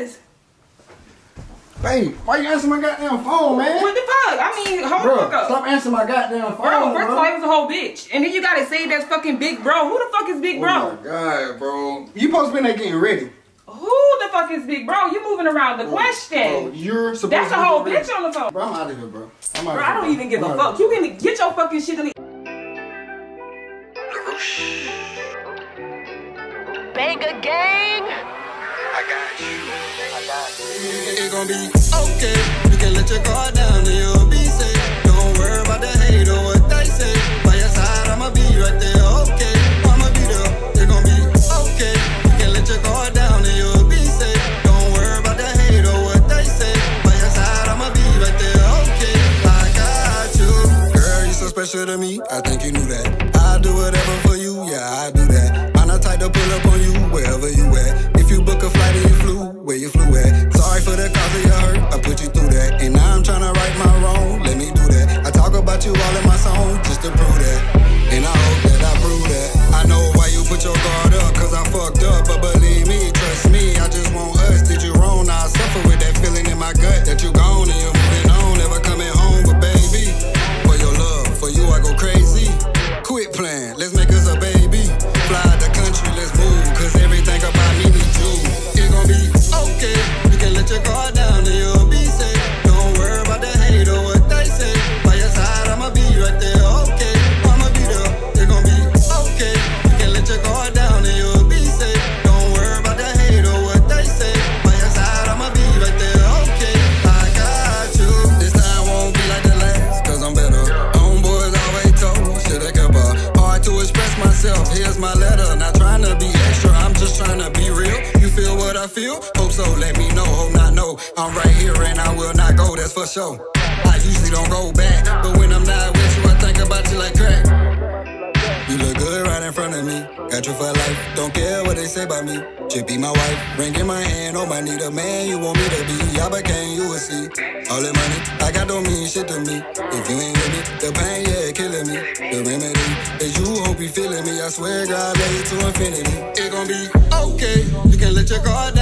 this? Hey, why you answering my goddamn phone, man? What the fuck? I mean, hold the Bro, fuck up. stop answering my goddamn phone, Bro, first of all, bro. he was a whole bitch. And then you gotta say that's fucking big bro. Who the fuck is big bro? Oh my god, bro. You supposed to be in there getting ready. Who the fuck is big bro? You moving around the Bro, question. you're supposed That's to a whole getting ready. bitch on the phone. Bro, I'm out of here, bro. I'm out Bro, of I don't even give I'm a fuck. You can get your fucking shit in the Banga gang. It gon' be okay. You can let your guard down and you'll be safe. Don't worry about the hate or what they say. By your side, I'ma be right there. Okay, I'ma be there. It gon' be okay. You can let your guard down and you'll be safe. Don't worry about the hate or what they say. By your side, I'ma be right there. Okay, I got you. Girl, you so special to me. I think you knew that. I do whatever for you. Yeah, I do I put you through myself, here's my letter. Not trying to be extra, I'm just trying to be real. You feel what I feel? Hope so, let me know, hope not know. I'm right here and I will not go, that's for sure. I usually don't go back, but when I'm not with you, I think about you like crack. You look good right in front of me. Got you for life. Don't care say about me. Should be my wife. Ring in my hand. Oh, I need a man you want me to be. I became you will see. All the money I got don't mean shit to me. If you ain't with me, the pain, yeah, killing me. The remedy is you won't be feeling me. I swear, God, lay to infinity. It gon' be okay. You can let your guard down